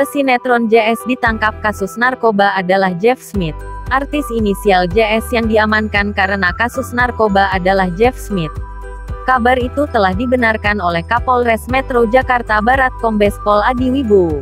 Pesinetron JS ditangkap kasus narkoba adalah Jeff Smith. Artis inisial JS yang diamankan karena kasus narkoba adalah Jeff Smith. Kabar itu telah dibenarkan oleh Kapolres Metro Jakarta Barat Kombes Pol Adi Wibowo.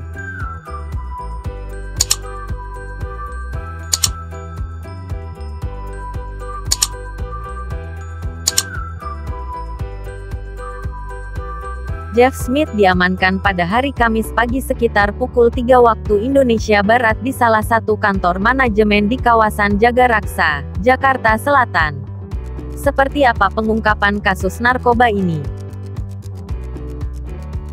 Jeff Smith diamankan pada hari Kamis pagi sekitar pukul 3 waktu Indonesia Barat di salah satu kantor manajemen di kawasan Jagaraksa, Jakarta Selatan. Seperti apa pengungkapan kasus narkoba ini?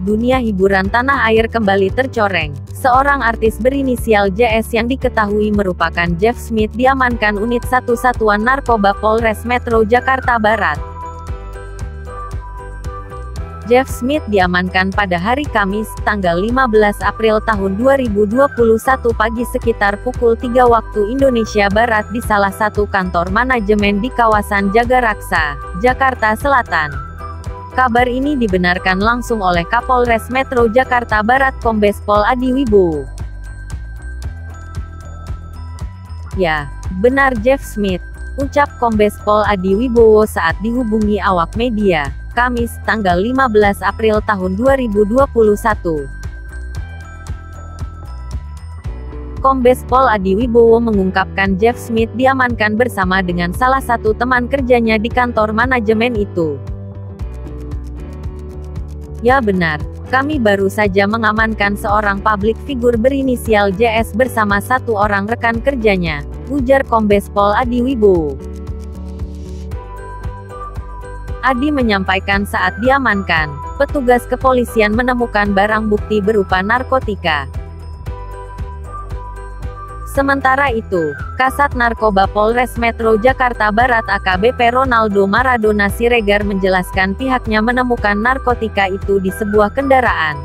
Dunia hiburan tanah air kembali tercoreng. Seorang artis berinisial JS yang diketahui merupakan Jeff Smith diamankan unit satu satuan narkoba Polres Metro Jakarta Barat. Jeff Smith diamankan pada hari Kamis, tanggal 15 April tahun 2021 pagi sekitar pukul 3 waktu Indonesia Barat di salah satu kantor manajemen di kawasan Jagaraksa, Jakarta Selatan. Kabar ini dibenarkan langsung oleh Kapolres Metro Jakarta Barat Kombes Pol Adi Wibowo. Ya, benar Jeff Smith, ucap Kombes Pol Adi Wibowo saat dihubungi awak media. Kamis, tanggal 15 April tahun 2021. Kombes Pol Adi Wibowo mengungkapkan Jeff Smith diamankan bersama dengan salah satu teman kerjanya di kantor manajemen itu. Ya benar, kami baru saja mengamankan seorang publik figur berinisial JS bersama satu orang rekan kerjanya, ujar Kombes Pol Adi Wibowo. Adi menyampaikan saat diamankan, petugas kepolisian menemukan barang bukti berupa narkotika. Sementara itu, Kasat Narkoba Polres Metro Jakarta Barat AKBP Ronaldo Maradona Siregar menjelaskan pihaknya menemukan narkotika itu di sebuah kendaraan.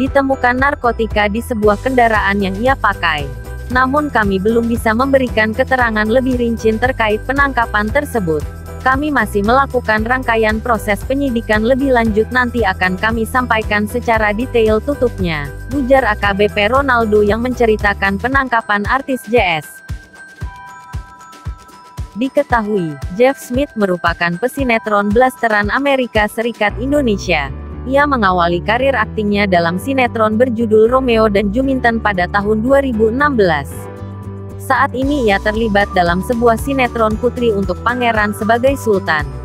Ditemukan narkotika di sebuah kendaraan yang ia pakai namun kami belum bisa memberikan keterangan lebih rinci terkait penangkapan tersebut. Kami masih melakukan rangkaian proses penyidikan lebih lanjut nanti akan kami sampaikan secara detail tutupnya, ujar AKBP Ronaldo yang menceritakan penangkapan artis JS. Diketahui, Jeff Smith merupakan pesinetron blasteran Amerika Serikat Indonesia. Ia mengawali karir aktingnya dalam sinetron berjudul Romeo dan Juminten pada tahun 2016. Saat ini ia terlibat dalam sebuah sinetron putri untuk pangeran sebagai sultan.